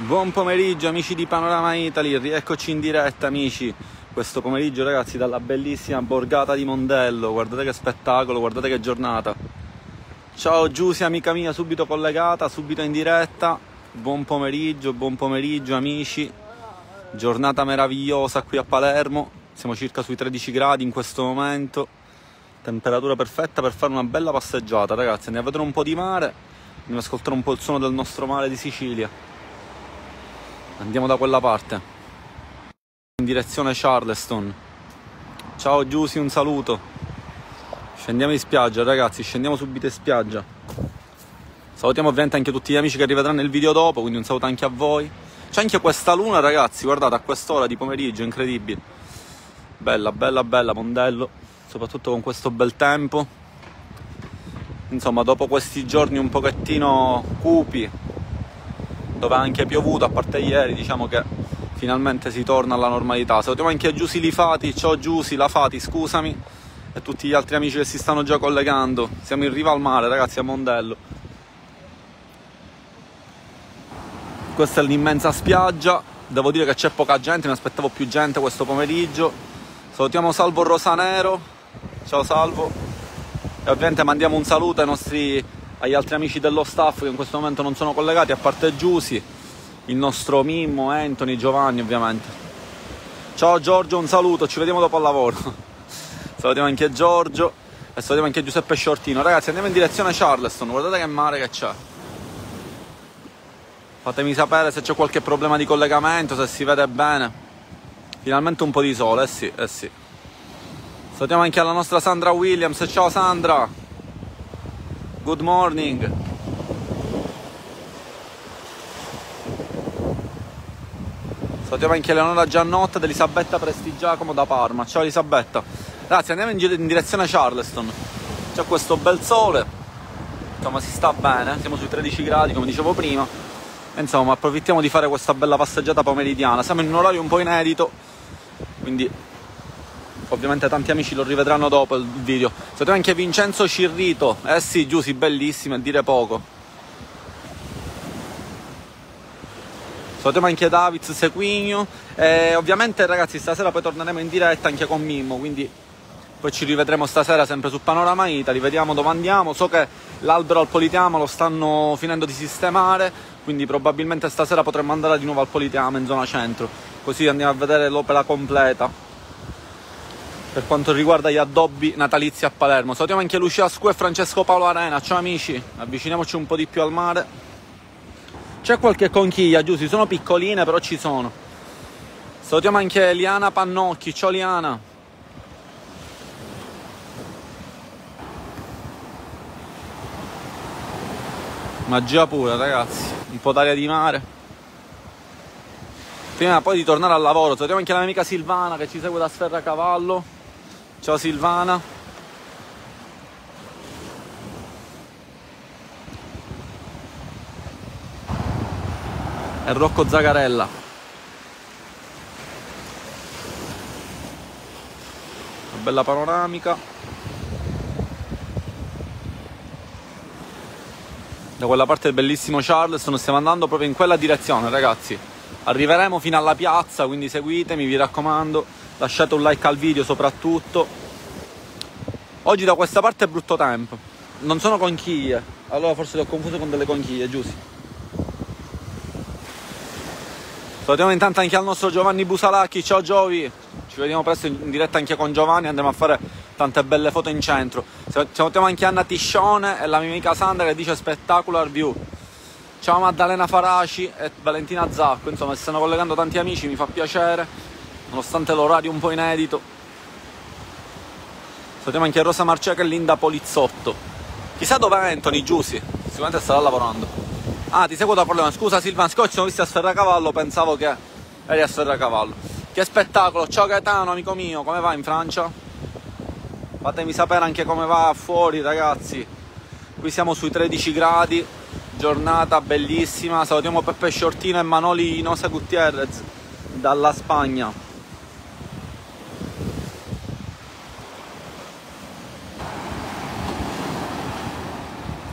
Buon pomeriggio amici di Panorama Italy, rieccoci in diretta amici. Questo pomeriggio ragazzi dalla bellissima borgata di Mondello, guardate che spettacolo, guardate che giornata. Ciao Giusy amica mia, subito collegata, subito in diretta, buon pomeriggio, buon pomeriggio amici, giornata meravigliosa qui a Palermo, siamo circa sui 13 gradi in questo momento, temperatura perfetta per fare una bella passeggiata ragazzi, andiamo a vedere un po' di mare, andiamo ad ascoltare un po' il suono del nostro mare di Sicilia. Andiamo da quella parte. In direzione Charleston. Ciao Giusy, un saluto. Scendiamo in spiaggia, ragazzi, scendiamo subito in spiaggia. Salutiamo ovviamente anche tutti gli amici che arriveranno nel video dopo, quindi un saluto anche a voi. C'è anche questa luna, ragazzi, guardate, a quest'ora di pomeriggio, incredibile. Bella, bella, bella, Mondello, soprattutto con questo bel tempo. Insomma, dopo questi giorni un pochettino cupi, dove ha anche piovuto, a parte ieri, diciamo che finalmente si torna alla normalità. Salutiamo anche Giusy Lifati, ciao Giusy, Lafati, scusami, e tutti gli altri amici che si stanno già collegando. Siamo in riva al mare, ragazzi, a Mondello. Questa è l'immensa spiaggia, devo dire che c'è poca gente, mi aspettavo più gente questo pomeriggio. Salutiamo Salvo Rosanero, ciao Salvo, e ovviamente mandiamo un saluto ai nostri agli altri amici dello staff che in questo momento non sono collegati, a parte Giusy, il nostro Mimmo, Anthony, Giovanni ovviamente. Ciao Giorgio, un saluto, ci vediamo dopo il lavoro. salutiamo anche Giorgio e salutiamo anche Giuseppe Shortino. Ragazzi andiamo in direzione Charleston, guardate che mare che c'è. Fatemi sapere se c'è qualche problema di collegamento, se si vede bene. Finalmente un po' di sole, eh sì, eh sì. Salutiamo anche alla nostra Sandra Williams, ciao Sandra! Good morning. Salutiamo anche Eleonora Giannotta ed Elisabetta Prestigiacomo da Parma. Ciao Elisabetta. Ragazzi, andiamo in, in direzione Charleston. C'è questo bel sole. Insomma, si sta bene. Siamo sui 13 gradi, come dicevo prima. Insomma, approfittiamo di fare questa bella passeggiata pomeridiana. Siamo in un orario un po' inedito, quindi ovviamente tanti amici lo rivedranno dopo il video. Salutiamo anche Vincenzo Cirrito, eh sì, Giusy, bellissimo, a dire poco. Salutiamo anche Davids Sequigno e ovviamente ragazzi stasera poi torneremo in diretta anche con Mimmo, quindi poi ci rivedremo stasera sempre su Panorama Italy, vediamo dove andiamo. So che l'albero al Politeama lo stanno finendo di sistemare, quindi probabilmente stasera potremmo andare di nuovo al Politeama in zona centro, così andiamo a vedere l'opera completa per quanto riguarda gli addobbi natalizi a Palermo. Salutiamo anche Lucia Scu e Francesco Paolo Arena. Ciao amici, avviciniamoci un po' di più al mare. C'è qualche conchiglia, giusto? Sono piccoline, però ci sono. Salutiamo anche Liana Pannocchi. Ciao Liana. Magia pura, ragazzi. Un po' d'aria di mare prima poi di tornare al lavoro salutiamo anche la mia amica Silvana che ci segue da Sferracavallo Ciao Silvana. E Rocco Zagarella. Una bella panoramica. Da quella parte del bellissimo Charleston stiamo andando proprio in quella direzione ragazzi. Arriveremo fino alla piazza, quindi seguitemi, vi raccomando lasciate un like al video soprattutto. Oggi da questa parte è brutto tempo, non sono conchiglie, allora forse le ho confuse con delle conchiglie, giusto? Salutiamo intanto anche al nostro Giovanni Busalacchi, ciao Giovi, ci vediamo presto in diretta anche con Giovanni, andremo a fare tante belle foto in centro. Salutiamo anche Anna Tiscione e la mia amica Sandra che dice spectacular view. Ciao Maddalena Faraci e Valentina Zacco, insomma si stanno collegando tanti amici, mi fa piacere nonostante l'orario un po' inedito. Salutiamo anche Rosa Marceca e Linda Polizzotto. Chissà dove è Anthony Giussi, sicuramente starà lavorando. Ah, ti seguo da problema. Scusa Silvan Scocci, sono visto a Sferracavallo, pensavo che eri a Sferracavallo. Che spettacolo, ciao Gaetano, amico mio, come va in Francia? Fatemi sapere anche come va fuori, ragazzi. Qui siamo sui 13 gradi, giornata bellissima. Salutiamo Peppe Sciortino e Manoli Nosa Gutierrez dalla Spagna.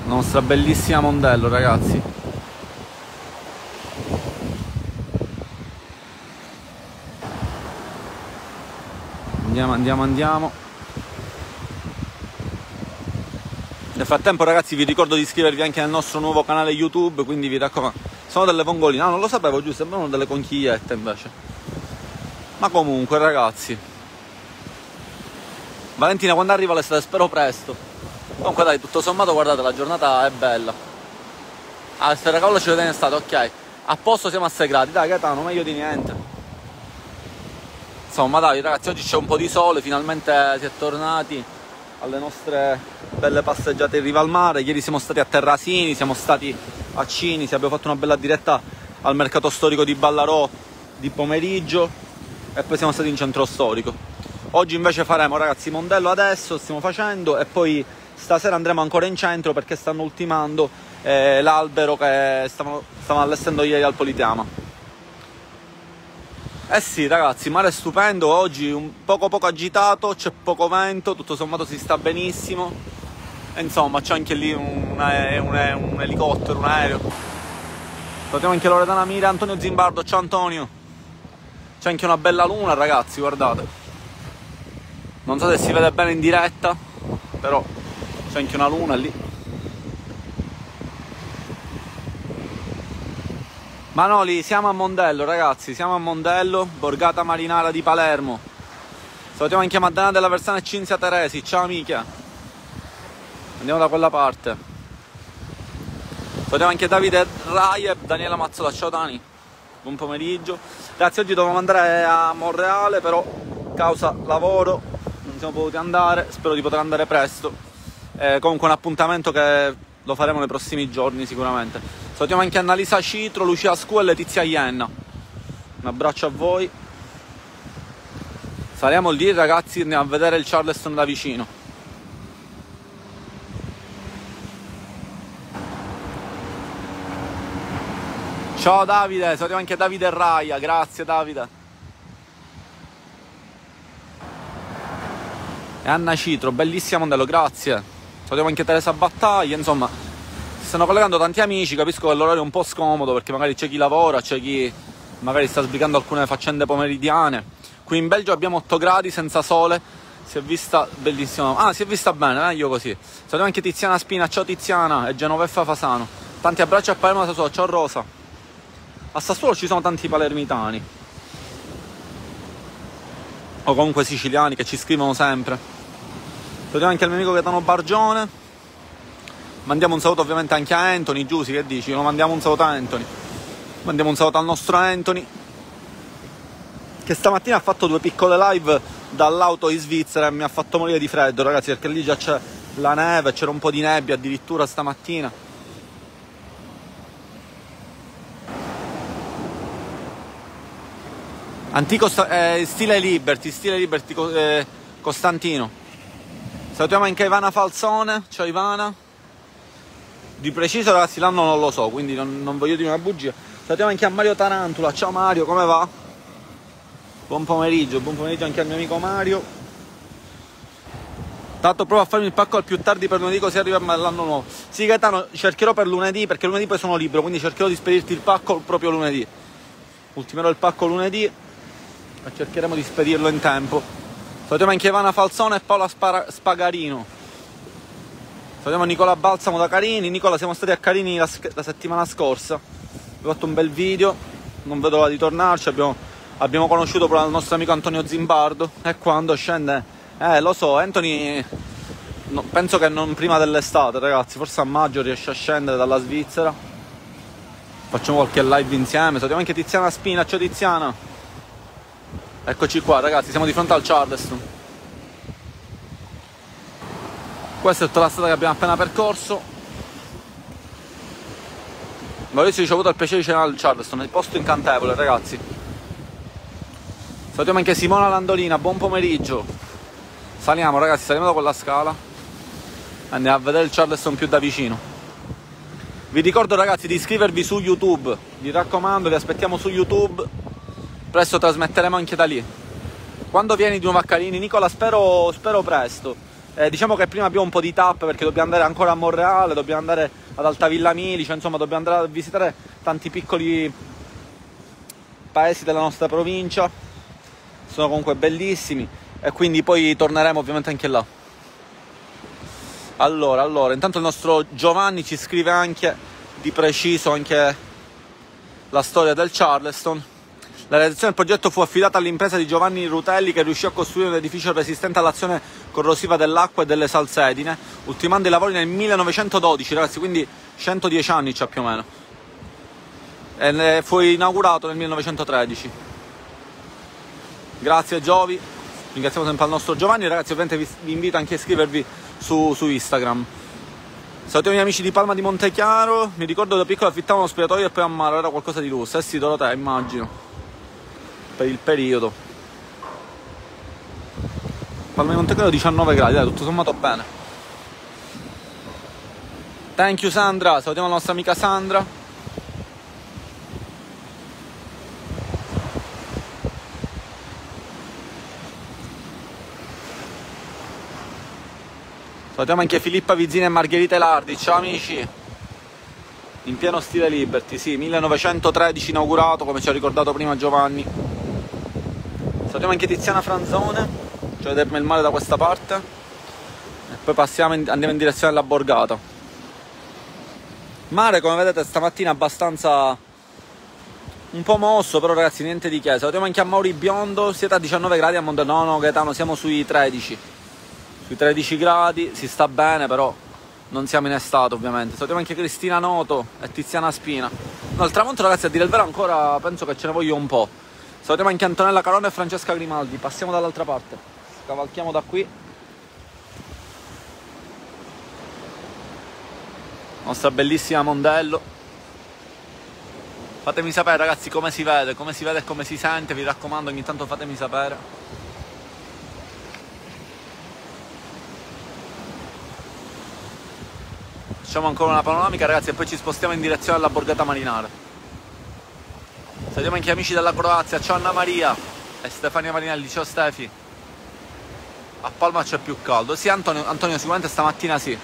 Nostra bellissima Mondello, ragazzi. Andiamo, andiamo, andiamo. Nel frattempo ragazzi vi ricordo di iscrivervi anche al nostro nuovo canale YouTube, quindi vi raccomando. Sono delle vongoline, no non lo sapevo giusto, sembrano delle conchigliette invece. Ma comunque ragazzi. Valentina quando arriva l'estate spero presto. Comunque dai, tutto sommato guardate, la giornata è bella. Ah, se cavolo ci vede in estate, ok. A posto siamo assecrati, dai Gaetano, meglio di niente. Insomma dai ragazzi, oggi c'è un po' di sole, finalmente si è tornati alle nostre belle passeggiate in riva al mare. Ieri siamo stati a Terrasini, siamo stati a Cinisi, abbiamo fatto una bella diretta al mercato storico di Ballarò di pomeriggio e poi siamo stati in centro storico. Oggi invece faremo ragazzi Mondello adesso, stiamo facendo e poi stasera andremo ancora in centro perché stanno ultimando eh, l'albero che stavano, stavano allestendo ieri al Politeama. Eh sì ragazzi, mare stupendo, oggi un poco poco agitato, c'è poco vento, tutto sommato si sta benissimo. E insomma c'è anche lì un, un, un elicottero, un aereo. Salutiamo anche Loredana Mira, Antonio Zimbardo, ciao Antonio. C'è anche una bella luna ragazzi, guardate. Non so se si vede bene in diretta, però c'è anche una luna lì. Manoli, siamo a Mondello ragazzi, siamo a Mondello, borgata marinara di Palermo. Salutiamo anche Maddalena della Versana e Cinzia Teresi, ciao amica. Andiamo da quella parte. Salutiamo anche Davide Rai e Daniela Mazzola, ciao Dani. Buon pomeriggio. Ragazzi, oggi dovevamo andare a Monreale, però causa lavoro non siamo potuti andare, spero di poter andare presto. Eh, comunque un appuntamento che lo faremo nei prossimi giorni sicuramente. Salutiamo anche Annalisa Citro, Lucia Scu e Letizia Ienna. Un abbraccio a voi. Saliamo lì ragazzi, andiamo a vedere il Charleston da vicino. Ciao Davide, salutiamo anche Davide Raia, grazie Davide. E Anna Citro, bellissimo modello, grazie. Salutiamo anche Teresa Battaglia, insomma stanno collegando tanti amici, capisco che l'orario è un po' scomodo perché magari c'è chi lavora, c'è chi magari sta sbrigando alcune faccende pomeridiane. Qui in Belgio abbiamo 8 gradi senza sole, si è vista bellissimo. Ah, si è vista bene, meglio così. Salutiamo anche Tiziana Spina, ciao Tiziana e Genoveffa Fasano. Tanti abbracci a Palermo Sassuolo, ciao Rosa. A Sassuolo ci sono tanti palermitani. O comunque siciliani che ci scrivono sempre. Salutiamo anche il mio amico Gaetano Bargione. Mandiamo un saluto ovviamente anche a Anthony, Giussi, che dici? Non mandiamo un saluto a Anthony. Mandiamo un saluto al nostro Anthony, che stamattina ha fatto due piccole live dall'auto in Svizzera e mi ha fatto morire di freddo, ragazzi, perché lì già c'è la neve, c'era un po' di nebbia addirittura stamattina. Antico eh, stile Liberty, stile Liberty eh, Costantino. Salutiamo anche Ivana Falzone, ciao Ivana. Di preciso ragazzi l'anno non lo so, quindi non, non voglio dire una bugia. Salutiamo anche a Mario Tarantula, ciao Mario, come va? Buon pomeriggio, buon pomeriggio anche al mio amico Mario. Tanto provo a farmi il pacco al più tardi per lunedì così arriva l'anno nuovo. Sì Gaetano, cercherò per lunedì perché lunedì poi sono libero, quindi cercherò di spedirti il pacco proprio lunedì. Ultimerò il pacco lunedì e cercheremo di spedirlo in tempo. Salutiamo anche Ivana Falzone e Paola Spara- Spagarino. Salutiamo Nicola Balsamo da Carini. Nicola, siamo stati a Carini la, la settimana scorsa. Abbiamo fatto un bel video. Non vedo l'ora di tornarci. Abbiamo, abbiamo conosciuto il nostro amico Antonio Zimbardo. E quando scende, eh, lo so, Anthony. No, penso che non prima dell'estate, ragazzi. Forse a maggio riesce a scendere dalla Svizzera. Facciamo qualche live insieme. Salutiamo anche Tiziana Spina. Ciao Tiziana. Eccoci qua, ragazzi. Siamo di fronte al Charleston. Questa è tutta la strada che abbiamo appena percorso. Maurizio ci ha avuto il piacere di cenare al Charleston, il posto incantevole ragazzi. Salutiamo anche Simona Landolina, buon pomeriggio. Saliamo ragazzi, saliamo da quella scala. Andiamo a vedere il Charleston più da vicino. Vi ricordo ragazzi di iscrivervi su YouTube, vi raccomando, vi aspettiamo su YouTube. Presto trasmetteremo anche da lì. Quando vieni di nuovo a Carini, Nicola, spero, spero presto. Eh, diciamo che prima abbiamo un po' di tappe perché dobbiamo andare ancora a Monreale, dobbiamo andare ad Altavilla Milice, insomma dobbiamo andare a visitare tanti piccoli paesi della nostra provincia. Sono comunque bellissimi. e quindi poi torneremo ovviamente anche là. Allora, allora, intanto il nostro Giovanni ci scrive anche di preciso anche la storia del Charleston. La realizzazione del progetto fu affidata all'impresa di Giovanni Rutelli che riuscì a costruire un edificio resistente all'azione corrosiva dell'acqua e delle salsedine, ultimando i lavori nel 1912, ragazzi, quindi 110 anni c'ha più o meno. E fu inaugurato nel 1913. Grazie Giovi, ringraziamo sempre al nostro Giovanni, ragazzi ovviamente vi, vi invito anche a iscrivervi su, su Instagram. Salutiamo i miei amici di Palma di Montechiaro. Mi ricordo da piccolo affittavo uno spogliatoio e poi a mare era qualcosa di lusso. Eh sì, Dorotea, immagino. Per il periodo. Palma di Montechiaro 19 gradi, dai, tutto sommato bene. Thank you Sandra, salutiamo la nostra amica Sandra. Salutiamo anche Filippa Vizzini e Margherita Lardi, ciao amici! In pieno stile Liberty, sì, 1913 inaugurato, come ci ha ricordato prima Giovanni. Salutiamo anche Tiziana Franzone, cioè il mare da questa parte. E poi passiamo, in, andiamo in direzione della Borgata. Mare, come vedete, stamattina abbastanza un po' mosso, però ragazzi niente di che. Salutiamo anche a Mauri Biondo, siete a 19 gradi a Monte... No, no, Gaetano, siamo sui 13 sui 13 gradi, si sta bene però non siamo in estate ovviamente. Salutiamo anche Cristina Noto e Tiziana Spina. No, il tramonto ragazzi a dire il vero ancora penso che ce ne voglio un po'. Salutiamo anche Antonella Carone e Francesca Grimaldi. Passiamo dall'altra parte. Scavalchiamo da qui. Nostra bellissima Mondello. Fatemi sapere ragazzi come si vede, come si vede e come si sente, vi raccomando ogni tanto fatemi sapere. Facciamo ancora una panoramica ragazzi e poi ci spostiamo in direzione alla borgata marinare. Salutiamo anche amici della Croazia, ciao Anna Maria e Stefania Marinelli, ciao Stefi. A Palma c'è più caldo. Sì Antonio, Antonio sicuramente stamattina sì.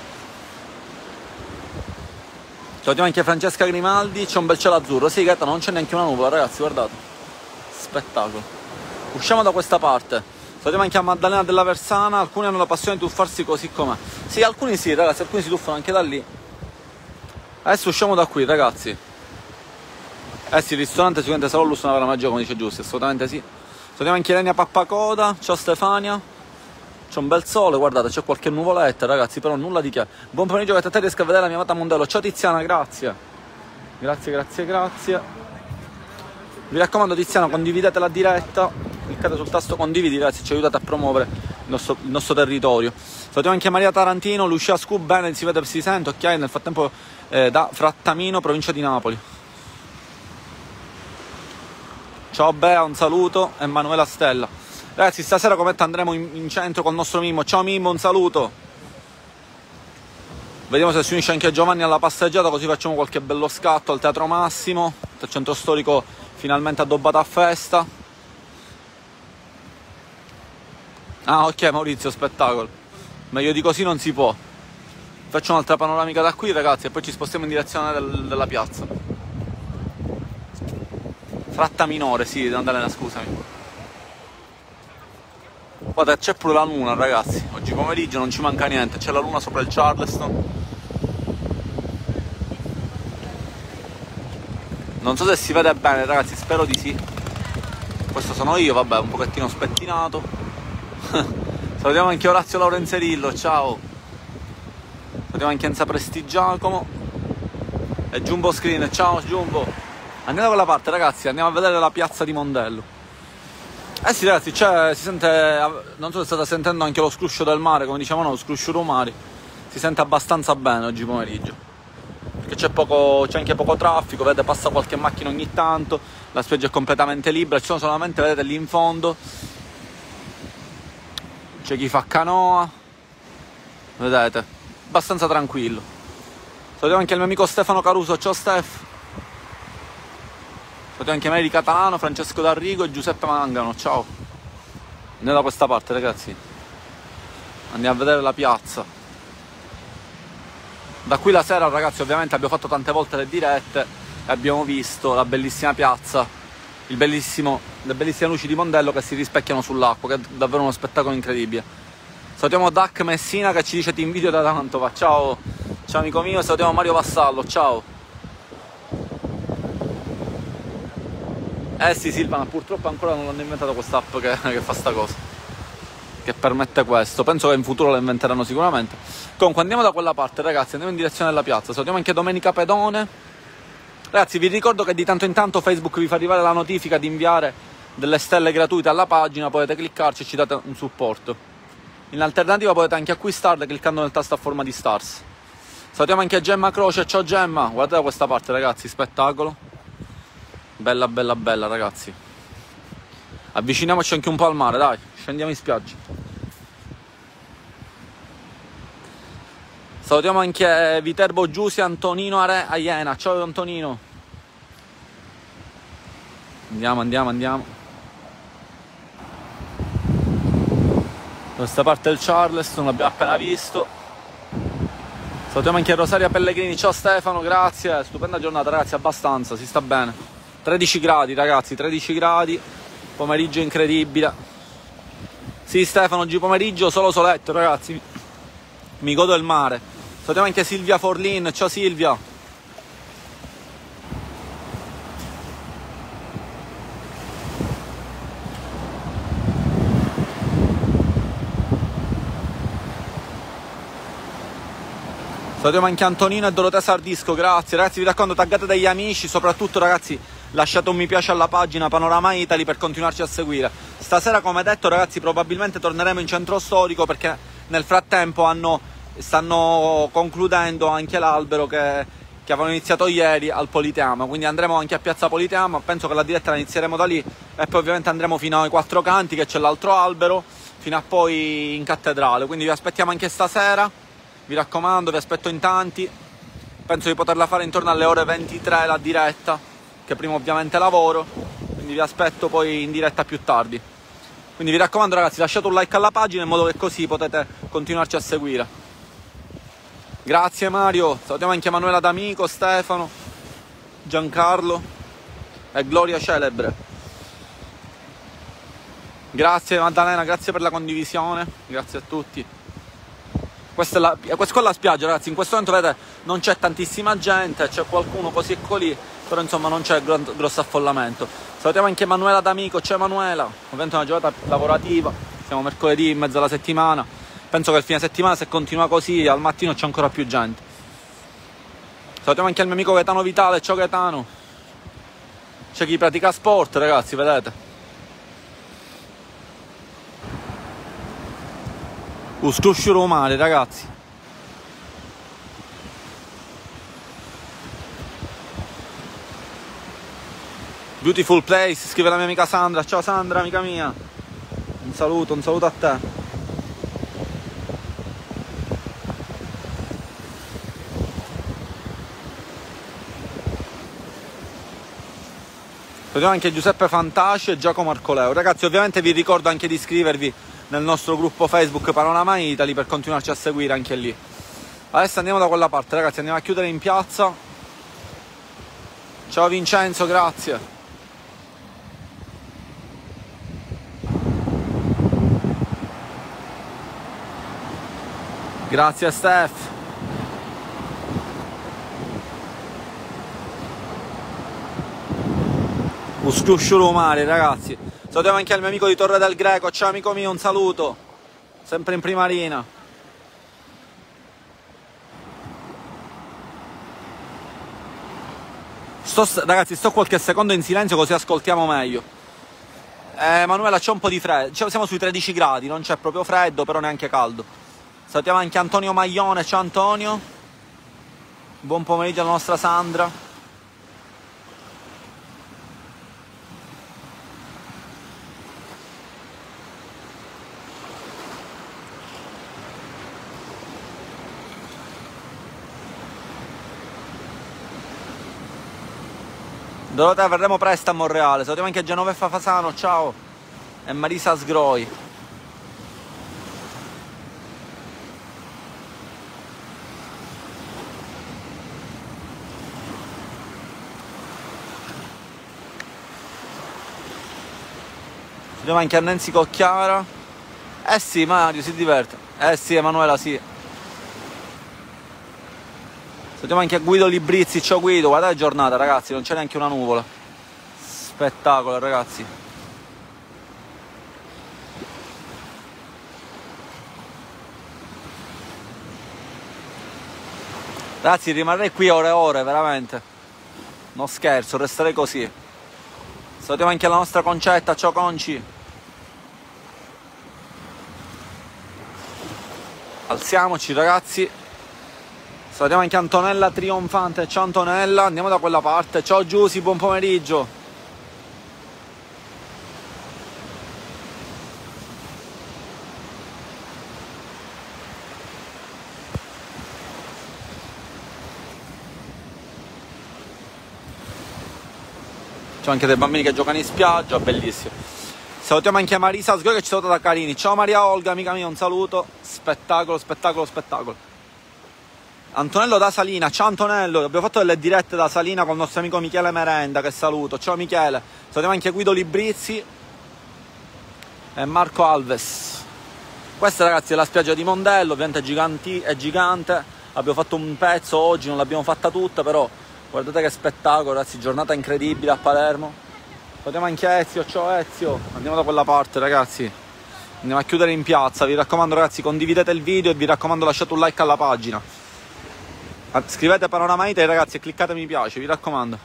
Salutiamo anche Francesca Grimaldi, c'è un bel cielo azzurro. Sì, Gaeta, non c'è neanche una nuvola, ragazzi, guardate. Spettacolo. Usciamo da questa parte. Salutiamo anche a Maddalena della Versana, alcuni hanno la passione di tuffarsi così com'è. Sì, alcuni sì, ragazzi, alcuni si tuffano anche da lì. Adesso usciamo da qui, ragazzi. Eh sì, il ristorante sicuramente sarà lusso una vera magia, come dice Giusti, assolutamente sì. Salutiamo anche Elenia Pappacoda, ciao Stefania. C'è un bel sole, guardate, c'è qualche nuvoletta, ragazzi, però nulla di che. Buon pomeriggio che te riesco a vedere la mia amata Mondello. Ciao Tiziana, grazie. Grazie, grazie, grazie. Vi raccomando Tiziana, condividete la diretta cliccate sul tasto condividi ragazzi ci aiutate a promuovere nostro, il nostro territorio. Salutiamo anche Maria Tarantino Lucia Scu bene si vede si sente ok nel frattempo eh, da Frattamino provincia di Napoli. Ciao Bea un saluto Emanuela Stella. Ragazzi stasera come andremo in, in centro col nostro Mimmo? Ciao Mimmo un saluto. Vediamo se si unisce anche Giovanni alla passeggiata così facciamo qualche bello scatto al Teatro Massimo, il centro storico finalmente addobbato a festa. Ah ok Maurizio, spettacolo. Meglio di così non si può. Faccio un'altra panoramica da qui ragazzi e poi ci spostiamo in direzione del, della piazza. Fratta minore, sì, Annalena, scusami. Guarda, c'è pure la luna ragazzi. Oggi pomeriggio non ci manca niente, c'è la luna sopra il Charleston. Non so se si vede bene ragazzi, spero di sì. Questo sono io, vabbè, un pochettino spettinato. Salutiamo anche Orazio Laurenzerillo, ciao. Salutiamo anche Enza Prestigiacomo. E Jumbo Screen, ciao Jumbo. Andiamo da quella parte ragazzi, andiamo a vedere la piazza di Mondello. Eh sì ragazzi, cioè, si sente, non so se state sentendo anche lo scruscio del mare, come diciamo noi, lo scruscio rumari. Si sente abbastanza bene oggi pomeriggio. Perché c'è anche poco traffico, vedete passa qualche macchina ogni tanto, la spiaggia è completamente libera, ci sono solamente, vedete lì in fondo, c'è chi fa canoa, vedete, abbastanza tranquillo. Salutiamo anche il mio amico Stefano Caruso, ciao Stef. Salutiamo anche Mary Catalano, Francesco D'Arrigo e Giuseppe Mangano, ciao. Andiamo da questa parte ragazzi. Andiamo a vedere la piazza. Da qui la sera ragazzi ovviamente abbiamo fatto tante volte le dirette e abbiamo visto la bellissima piazza le bellissime luci di Mondello che si rispecchiano sull'acqua, che è davvero uno spettacolo incredibile. Salutiamo Duck Messina che ci dice ti invidio da tanto, va ciao, ciao amico mio, salutiamo Mario Vassallo, ciao. Eh sì Silvana, purtroppo ancora non hanno inventato quest'app che, che fa sta cosa, che permette questo, penso che in futuro la inventeranno sicuramente. Comunque andiamo da quella parte ragazzi, andiamo in direzione della piazza, salutiamo anche Domenica Pedone Ragazzi, vi ricordo che di tanto in tanto Facebook vi fa arrivare la notifica di inviare delle stelle gratuite alla pagina, potete cliccarci e ci date un supporto. In alternativa potete anche acquistarle cliccando nel tasto a forma di stars. Salutiamo anche Gemma Croce, ciao Gemma, guardate da questa parte ragazzi, spettacolo. Bella, bella, bella ragazzi. Avviciniamoci anche un po' al mare, dai, scendiamo in spiaggia. Salutiamo anche Viterbo Giusi, Antonino Are a Iena. Ciao Antonino. Andiamo, andiamo, andiamo. Questa parte del Charleston, l'abbiamo appena visto. Salutiamo anche Rosaria Pellegrini. Ciao Stefano, grazie. Stupenda giornata, ragazzi, abbastanza, si sta bene. 13 gradi, ragazzi, 13 gradi. Pomeriggio incredibile. Sì, Stefano, oggi pomeriggio solo soletto, ragazzi. Mi godo il mare. Salutiamo anche Silvia Forlin, ciao Silvia. Salutiamo anche Antonino e Dorotea Sardisco, grazie. Ragazzi vi racconto, taggate degli amici, soprattutto ragazzi lasciate un mi piace alla pagina Panorama Italy per continuarci a seguire. Stasera come detto ragazzi probabilmente torneremo in centro storico perché nel frattempo hanno stanno concludendo anche l'albero che, che avevano iniziato ieri al Politeama, quindi andremo anche a Piazza Politeama, penso che la diretta la inizieremo da lì. E poi ovviamente andremo fino ai quattro canti che c'è l'altro albero, fino a poi in cattedrale, quindi vi aspettiamo anche stasera, vi raccomando, vi aspetto in tanti, penso di poterla fare intorno alle ore 23 la diretta, che prima ovviamente lavoro, quindi vi aspetto poi in diretta più tardi. Quindi vi raccomando ragazzi lasciate un like alla pagina in modo che così potete continuarci a seguire. Grazie Mario, salutiamo anche Emanuela D'Amico, Stefano, Giancarlo e Gloria Celebre. Grazie Maddalena, grazie per la condivisione, grazie a tutti. Questa è la, questa è la spiaggia ragazzi, in questo momento vedete non c'è tantissima gente, c'è qualcuno così e colì, però insomma non c'è grosso affollamento. Salutiamo anche Emanuela D'Amico, ciao Emanuela, ovviamente una giornata lavorativa, siamo mercoledì in mezzo alla settimana penso che il fine settimana se continua così al mattino c'è ancora più gente salutiamo anche il mio amico Gaetano Vitale ciao Gaetano c'è chi pratica sport ragazzi vedete Uscusciuro male ragazzi Beautiful place, scrive la mia amica Sandra. Ciao Sandra, amica mia. Un saluto, un saluto a te. Vediamo anche Giuseppe Fantasci e Giacomo Arcoleo. Ragazzi, ovviamente vi ricordo anche di iscrivervi nel nostro gruppo Facebook Panorama Italy per continuarci a seguire anche lì. Adesso andiamo da quella parte, ragazzi, andiamo a chiudere in piazza. Ciao Vincenzo, grazie. Grazie Steph. Un scrusciolo mare ragazzi. Salutiamo anche al mio amico di Torre del Greco. Ciao amico mio un saluto. Sempre in prima linea sto, ragazzi sto qualche secondo in silenzio così ascoltiamo meglio. Eh, Manuela c'è un po' di freddo siamo sui 13 gradi non c'è proprio freddo però neanche caldo. Salutiamo anche Antonio Maglione ciao Antonio. Buon pomeriggio alla nostra Sandra Dorotea verremo presto a Monreale. Salutiamo anche Genoveffa Fasano, ciao. E Marisa Sgroi. Salutiamo anche a Nancy Cocchiara. Eh sì, Mario, si diverte. Eh sì, Emanuela, sì. Salutiamo anche a Guido Librizzi. Ciao Guido, guarda la giornata, ragazzi, non c'è neanche una nuvola. Spettacolo, ragazzi. Ragazzi, rimarrei qui ore e ore, veramente. Non scherzo, resterei così. Salutiamo anche la nostra concetta, ciao Conci. Alziamoci ragazzi. Salutiamo anche Antonella trionfante, ciao Antonella, andiamo da quella parte. Ciao Giusy, buon pomeriggio. C'è anche dei bambini che giocano in spiaggia, bellissimo. Salutiamo anche Marisa Sgoi che ci saluta da Carini. Ciao Maria Olga, amica mia, un saluto. Spettacolo, spettacolo, spettacolo. Antonello da Salina, ciao Antonello, abbiamo fatto delle dirette da Salina con il nostro amico Michele Merenda, che saluto. Ciao Michele. Salutiamo anche Guido Librizzi e Marco Alves. Questa ragazzi è la spiaggia di Mondello, ovviamente giganti, è gigante. Abbiamo fatto un pezzo oggi, non l'abbiamo fatta tutta, però Guardate che spettacolo, ragazzi, giornata incredibile a Palermo. Vediamo anche Ezio, ciao Ezio. Andiamo da quella parte, ragazzi. Andiamo a chiudere in piazza. Vi raccomando, ragazzi, condividete il video e vi raccomando lasciate un like alla pagina. Scrivete Panorama Italy, ragazzi, e cliccate mi piace, vi raccomando.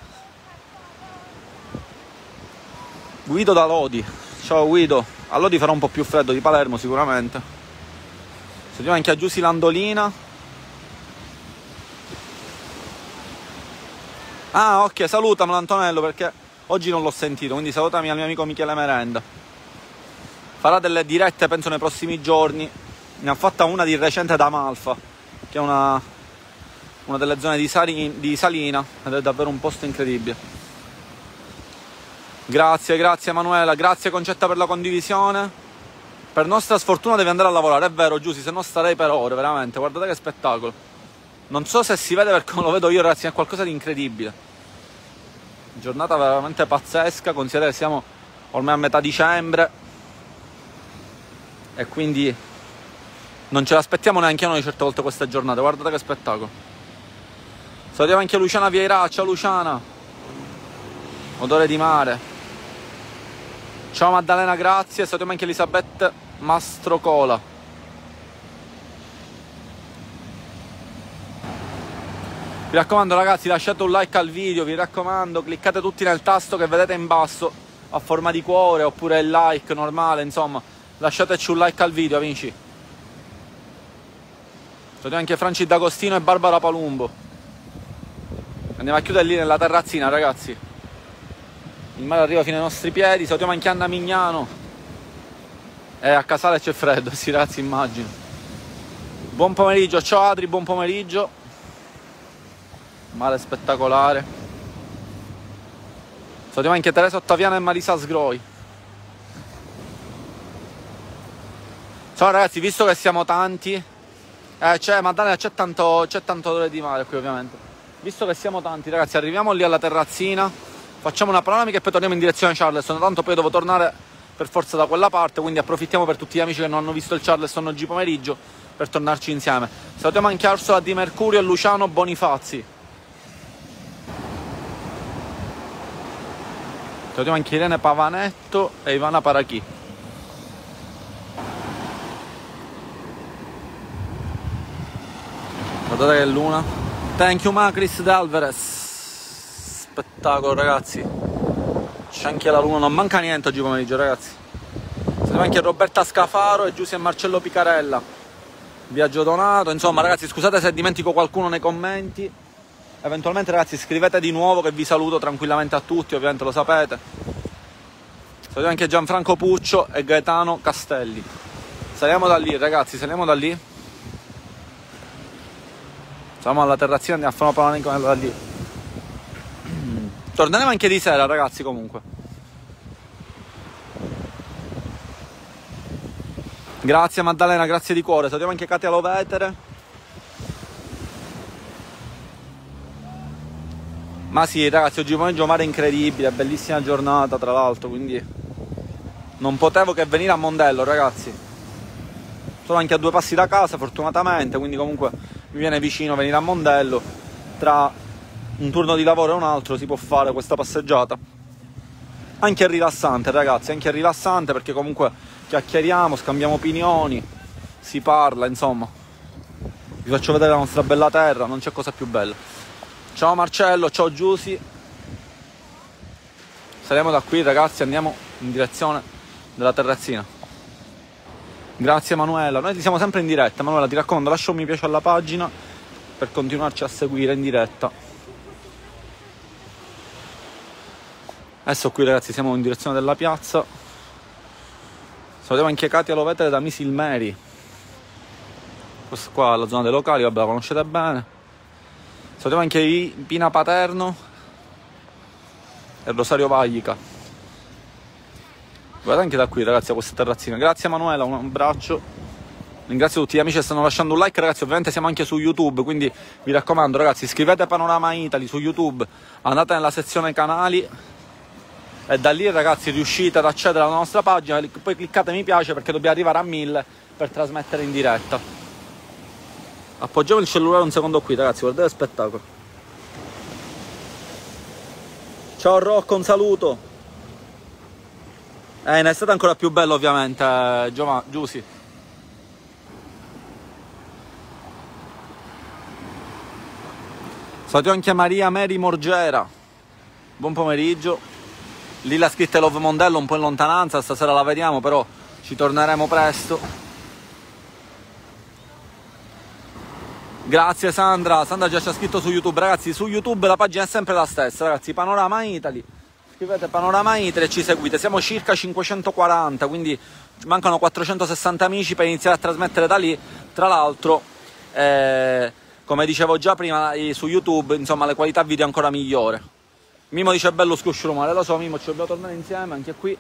Guido da Lodi. Ciao Guido. A Lodi farà un po' più freddo di Palermo sicuramente. Sentiamo anche a Giussi Landolina. Ah, ok, salutamelo Antonello perché oggi non l'ho sentito, quindi salutami al mio amico Michele Merenda. Farà delle dirette, penso, nei prossimi giorni. Ne ha fatta una di recente da Amalfa, che è una, una delle zone di, Sali, di Salina, ed è davvero un posto incredibile. Grazie, grazie Emanuela, grazie Concetta per la condivisione. Per nostra sfortuna devi andare a lavorare, è vero Giussi, se no starei per ore, veramente, guardate che spettacolo. Non so se si vede perché non lo vedo io ragazzi, è qualcosa di incredibile. Giornata veramente pazzesca, considerate che siamo ormai a metà dicembre e quindi non ce l'aspettiamo neanche noi certe volte queste giornate, guardate che spettacolo. Salutiamo anche Luciana Vieira, ciao Luciana. Odore di mare. Ciao Maddalena, grazie. Salutiamo anche Elisabetta Mastrocola. Vi raccomando ragazzi lasciate un like al video, vi raccomando cliccate tutti nel tasto che vedete in basso a forma di cuore oppure il like normale, insomma lasciateci un like al video amici. Salutiamo anche Franci D'Agostino e Barbara Palumbo. Andiamo a chiudere lì nella terrazzina ragazzi. Il mare arriva fino ai nostri piedi, salutiamo anche Anna Mignano. E a Casale c'è freddo, sì ragazzi immagino. Buon pomeriggio, ciao Adri, buon pomeriggio mare spettacolare salutiamo anche Teresa Ottaviana e Marisa Sgroi ciao ragazzi visto che siamo tanti eh, c'è Madonna c'è tanto, c'è tanto odore di mare qui ovviamente visto che siamo tanti ragazzi arriviamo lì alla terrazzina facciamo una panoramica e poi torniamo in direzione Charleston tanto poi devo tornare per forza da quella parte quindi approfittiamo per tutti gli amici che non hanno visto il Charleston oggi pomeriggio per tornarci insieme salutiamo anche Orsola Di Mercurio e Luciano Bonifazzi Salutiamo anche Irene Pavanetto e Ivana Parachi. Guardate che luna. Thank you Macris d'Alvarez. Spettacolo ragazzi. C'è anche la luna, non manca niente oggi pomeriggio ragazzi. Salutiamo anche Roberta Scafaro e Giuseppe Marcello Picarella. Viaggio donato. Insomma ragazzi scusate se dimentico qualcuno nei commenti eventualmente ragazzi scrivete di nuovo che vi saluto tranquillamente a tutti ovviamente lo sapete saluto anche Gianfranco Puccio e Gaetano Castelli saliamo da lì ragazzi saliamo da lì siamo alla terrazzina andiamo a fare una panoramica da lì. Torneremo anche di sera ragazzi comunque. Grazie Maddalena grazie di cuore. Salutiamo anche Katia Lovetere. Ma sì, ragazzi, oggi pomeriggio mare incredibile, bellissima giornata tra l'altro, quindi non potevo che venire a Mondello, ragazzi. Sono anche a due passi da casa, fortunatamente, quindi comunque mi viene vicino venire a Mondello. Tra un turno di lavoro e un altro si può fare questa passeggiata. Anche rilassante, ragazzi, anche rilassante perché comunque chiacchieriamo, scambiamo opinioni, si parla, insomma. Vi faccio vedere la nostra bella terra, non c'è cosa più bella. Ciao Marcello, ciao Giusy. Saliamo da qui, ragazzi, andiamo in direzione della terrazzina. Grazie Emanuela, noi siamo sempre in diretta, Emanuela ti raccomando lascia un mi piace alla pagina per continuarci a seguire in diretta. Adesso qui ragazzi siamo in direzione della piazza. Salutiamo anche Katia Lovetere da Misil Mary. Questa qua è la zona dei locali, vabbè la conoscete bene. Salutiamo anche Pina Paterno e Rosario Vaglica. Guardate anche da qui ragazzi a questa terrazzina. Grazie Manuela, un abbraccio. Ringrazio tutti gli amici che stanno lasciando un like, ragazzi. Ovviamente siamo anche su YouTube, quindi vi raccomando, ragazzi, iscrivete Panorama Italy su YouTube, andate nella sezione canali e da lì, ragazzi, riuscite ad accedere alla nostra pagina. Poi cliccate mi piace perché dobbiamo arrivare a 1000 per trasmettere in diretta. Appoggiamo il cellulare un secondo qui, ragazzi, guardate il spettacolo. Ciao Rocco, un saluto. Eh, è stato ancora più bello ovviamente, eh, Giova, Giusy. Salutiamo anche Maria Mary Morgera. Buon pomeriggio. Lì la scritta Love Mondello un po' in lontananza, stasera la vediamo, però ci torneremo presto. Grazie Sandra, Sandra già ci ha scritto su YouTube, ragazzi, su YouTube la pagina è sempre la stessa, ragazzi, Panorama Italy scrivete Panorama Itre e ci seguite. Siamo circa 540, quindi mancano 460 amici per iniziare a trasmettere da lì. Tra l'altro, eh, come dicevo già prima, su YouTube, insomma, le qualità video ancora migliore. Mimo dice bello scusciumare, lo so Mimo, ci dobbiamo tornare insieme anche qui.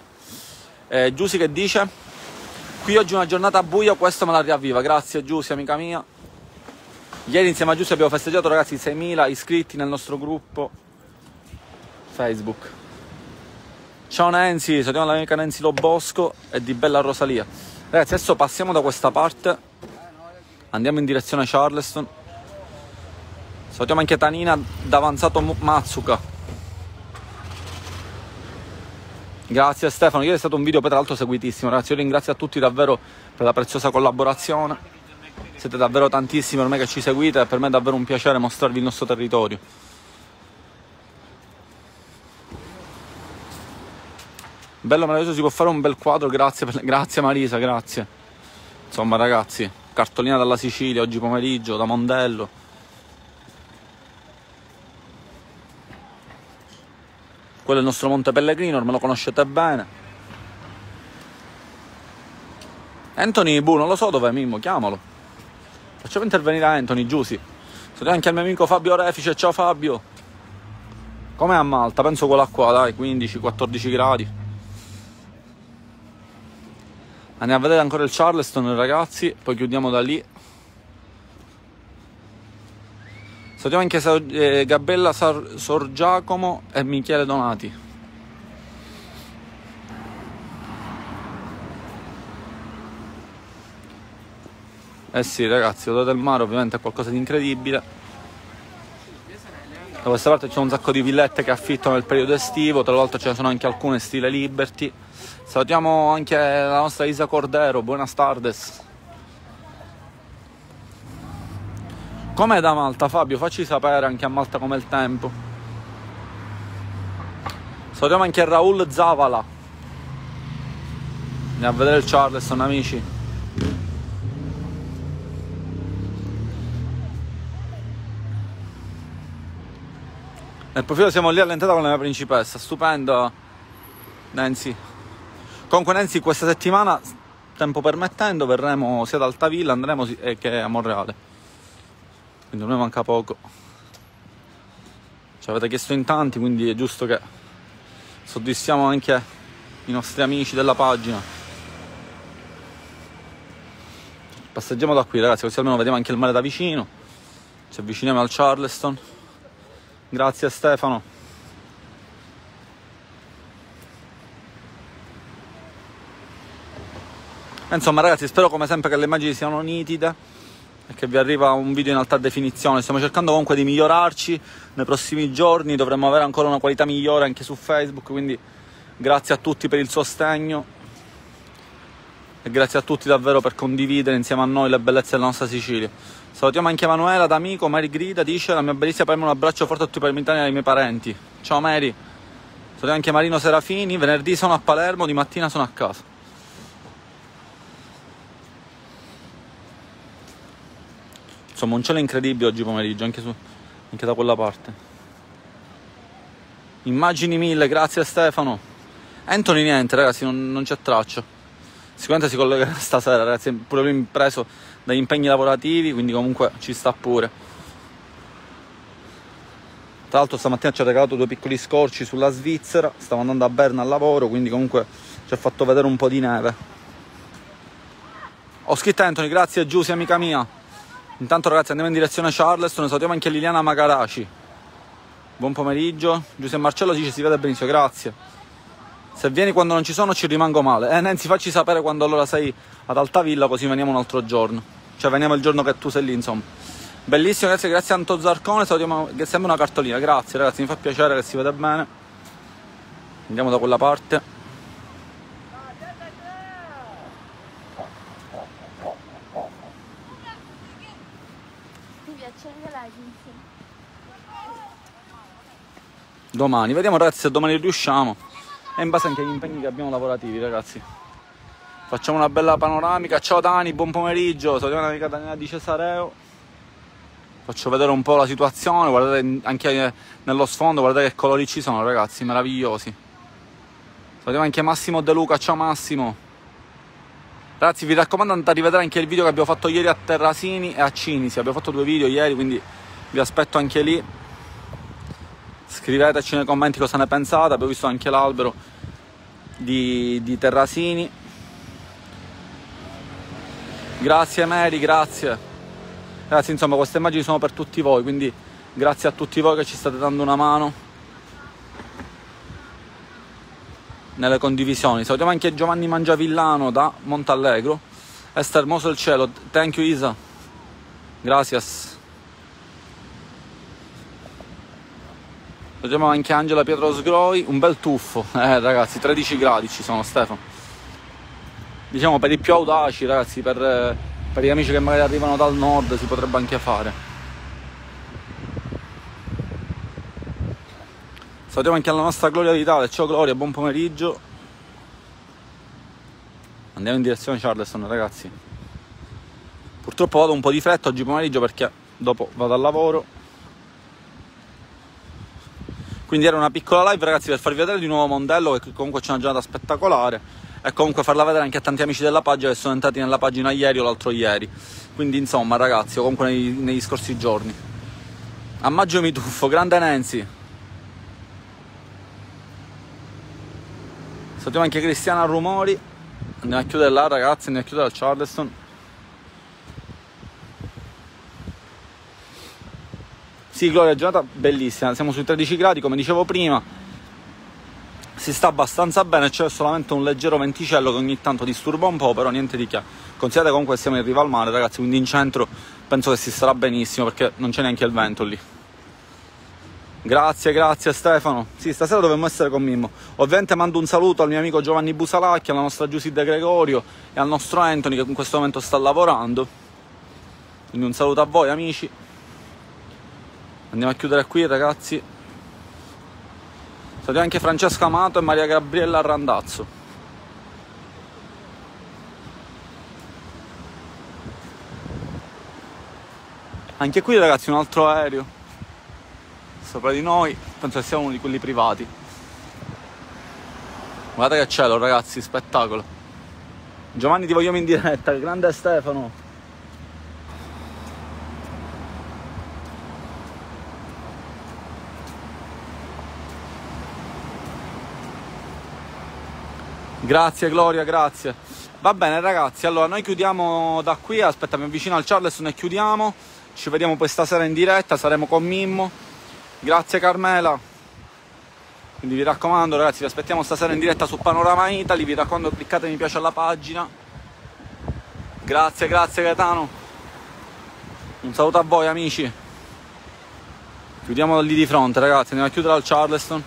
Eh, Giusy che dice? Qui oggi è una giornata buia, questo me la riavviva. Grazie Giusy, amica mia. Ieri insieme a Giusy abbiamo festeggiato ragazzi 6.000 iscritti nel nostro gruppo Facebook. Ciao Nancy, salutiamo l'amica Nancy Lobosco e di Bella Rosalia. Ragazzi, adesso passiamo da questa parte, andiamo in direzione Charleston. Salutiamo anche Tanina d'avanzato Mazzuca. Grazie Stefano, ieri è stato un video per l'altro seguitissimo, ragazzi, io ringrazio a tutti davvero per la preziosa collaborazione. Siete davvero tantissimi me che ci seguite e per me è davvero un piacere mostrarvi il nostro territorio. Bello meraviglioso, si può fare un bel quadro, grazie, per... grazie Marisa, grazie. Insomma ragazzi, cartolina dalla Sicilia oggi pomeriggio, da Mondello. Quello è il nostro Monte Pellegrino, me lo conoscete bene. Anthony Bu, non lo so dov'è Mimmo, chiamalo. Facciamo intervenire Anthony, Giusy. Saluto anche al mio amico Fabio Refice, ciao Fabio. Com'è a Malta? Penso quella qua, dai, 15-14 gradi. Andiamo a vedere ancora il Charleston, ragazzi, poi chiudiamo da lì. Salutiamo anche eh, Gabella Sar- Sor Giacomo e Michele Donati. Eh sì, ragazzi, l'odore del mare ovviamente è qualcosa di incredibile. Da questa parte c'è un sacco di villette che affittano nel periodo estivo, tra l'altro ce ne sono anche alcune stile Liberty. Salutiamo anche la nostra Isa Cordero, buenas tardes. Com'è da Malta Fabio? Facci sapere anche a Malta com'è il tempo. Salutiamo anche Raul Zavala. Andiamo a vedere il Charleston amici. Nel profilo siamo lì all'entrata con la mia principessa, stupenda Nancy. Comunque Nancy questa settimana, tempo permettendo, verremo sia ad Altavilla, andremo che a Monreale. Quindi a noi manca poco. Ci avete chiesto in tanti, quindi è giusto che soddisfiamo anche i nostri amici della pagina. Passeggiamo da qui ragazzi, così almeno vediamo anche il mare da vicino. Ci avviciniamo al Charleston. Grazie Stefano. Insomma ragazzi spero come sempre che le immagini siano nitide e che vi arriva un video in alta definizione. Stiamo cercando comunque di migliorarci nei prossimi giorni, dovremmo avere ancora una qualità migliore anche su Facebook, quindi grazie a tutti per il sostegno e grazie a tutti davvero per condividere insieme a noi le bellezze della nostra Sicilia. Salutiamo anche Emanuela d'amico, Mary Grida dice la mia bellissima prima un abbraccio forte a tutti i parmitani e ai miei parenti. Ciao Mary. Salutiamo anche Marino Serafini, venerdì sono a Palermo, di mattina sono a casa. Insomma, un cielo incredibile oggi pomeriggio, anche, su, anche da quella parte. Immagini mille, grazie Stefano. Anthony niente, ragazzi, non, non c'è traccia. Sicuramente si collega stasera, ragazzi, pure lui preso dagli impegni lavorativi, quindi comunque ci sta pure. Tra l'altro stamattina ci ha regalato due piccoli scorci sulla Svizzera, stavo andando a Berna al lavoro, quindi comunque ci ha fatto vedere un po' di neve. Ho scritto Anthony, grazie Giusy, amica mia. Intanto ragazzi andiamo in direzione Charleston, salutiamo anche Liliana Magaraci. Buon pomeriggio. Giuseppe Marcello dice si vede benissimo, grazie. Se vieni quando non ci sono ci rimango male. Eh Nancy facci sapere quando allora sei ad Altavilla così veniamo un altro giorno. Cioè veniamo il giorno che tu sei lì insomma. Bellissimo, grazie, grazie a Anto Zarcone, salutiamo che sembra una cartolina. Grazie ragazzi, mi fa piacere che si vede bene. Andiamo da quella parte. domani. Vediamo ragazzi se domani riusciamo. E in base anche agli impegni che abbiamo lavorativi, ragazzi. Facciamo una bella panoramica. Ciao Dani, buon pomeriggio. Salutiamo l'amica Daniela di Cesareo. Faccio vedere un po' la situazione. Guardate anche nello sfondo, guardate che colori ci sono, ragazzi, meravigliosi. Salutiamo anche Massimo De Luca. Ciao Massimo. Ragazzi, vi raccomando andate a rivedere anche il video che abbiamo fatto ieri a Terrasini e a Cinisi. Abbiamo fatto due video ieri, quindi vi aspetto anche lì scriveteci nei commenti cosa ne pensate abbiamo visto anche l'albero di, di Terrasini grazie Mary grazie. Grazie insomma queste immagini sono per tutti voi quindi grazie a tutti voi che ci state dando una mano nelle condivisioni. Salutiamo anche Giovanni Mangiavillano da Montallegro. Esther Moso il cielo. Thank you Isa. Gracias. Vediamo anche Angela Pietro Sgroi, un bel tuffo, eh ragazzi, 13 gradi ci sono Stefano. Diciamo per i più audaci ragazzi, per, per gli amici che magari arrivano dal nord si potrebbe anche fare. Salutiamo anche alla nostra Gloria Vitale, ciao Gloria, buon pomeriggio. Andiamo in direzione Charleston ragazzi. Purtroppo vado un po' di fretta oggi pomeriggio perché dopo vado al lavoro quindi era una piccola live ragazzi per farvi vedere di nuovo Mondello che comunque c'è una giornata spettacolare e comunque farla vedere anche a tanti amici della pagina che sono entrati nella pagina ieri o l'altro ieri. Quindi insomma ragazzi, o comunque nei, negli scorsi giorni. A maggio mi tuffo, grande Nancy. Salutiamo anche Cristiana Rumori. Andiamo a chiudere là ragazzi, andiamo a chiudere al Charleston. Sì, Gloria, giornata bellissima, siamo sui 13 gradi, come dicevo prima. Si sta abbastanza bene, c'è solamente un leggero venticello che ogni tanto disturba un po', però niente di che. Considerate comunque che siamo in riva al mare, ragazzi, quindi in centro penso che si starà benissimo perché non c'è neanche il vento lì. Grazie, grazie Stefano. Sì, stasera dovremmo essere con Mimmo. Ovviamente mando un saluto al mio amico Giovanni Busalacchi, alla nostra Giusy De Gregorio e al nostro Anthony che in questo momento sta lavorando. Quindi un saluto a voi amici andiamo a chiudere qui ragazzi. Salutiamo anche Francesco Amato e Maria Gabriella Randazzo. Anche qui ragazzi un altro aereo. Sopra di noi penso che sia uno di quelli privati. Guardate che cielo ragazzi spettacolo. Giovanni ti vogliamo in diretta grande Stefano Grazie Gloria, grazie. Va bene ragazzi, allora noi chiudiamo da qui, aspetta mi avvicino al Charleston e chiudiamo. Ci vediamo poi stasera in diretta, saremo con Mimmo. Grazie Carmela. Quindi vi raccomando ragazzi, vi aspettiamo stasera in diretta su Panorama Italy, vi raccomando cliccate mi piace alla pagina Grazie, grazie Gaetano. Un saluto a voi amici. Chiudiamo lì di fronte ragazzi, andiamo a chiudere al Charleston.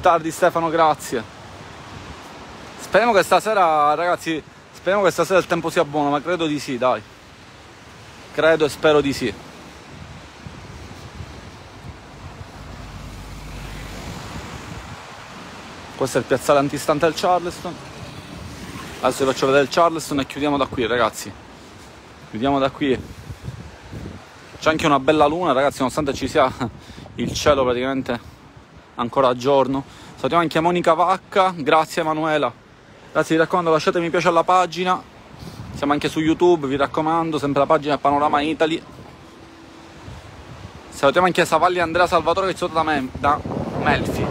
Tardi Stefano, grazie. Speriamo che stasera, ragazzi, speriamo che stasera il tempo sia buono, ma credo di sì, dai. Credo e spero di sì. Questo è il piazzale antistante del Charleston. Adesso vi faccio vedere il Charleston e chiudiamo da qui, ragazzi. Chiudiamo da qui. C'è anche una bella luna, ragazzi, nonostante ci sia il cielo praticamente ancora a giorno. Salutiamo anche Monica Vacca, grazie Emanuela. Grazie, vi raccomando, lasciate mi piace alla pagina. Siamo anche su YouTube, vi raccomando, sempre la pagina Panorama Italy. Salutiamo anche Savalli Andrea Salvatore che è da, me, da Melfi.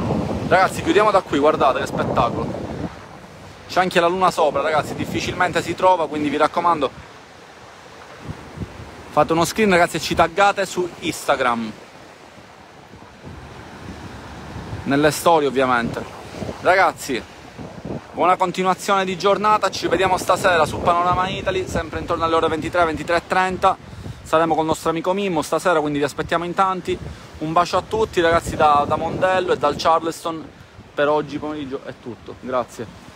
Ragazzi, chiudiamo da qui, guardate che spettacolo. C'è anche la luna sopra, ragazzi, difficilmente si trova, quindi vi raccomando, fate uno screen, ragazzi, e ci taggate su Instagram. Nelle storie, ovviamente. Ragazzi, buona continuazione di giornata, ci vediamo stasera su Panorama Italy, sempre intorno alle ore 23, 23.30. Saremo il nostro amico Mimmo stasera, quindi vi aspettiamo in tanti. Un bacio a tutti ragazzi da, da Mondello e dal Charleston. Per oggi pomeriggio è tutto. Grazie.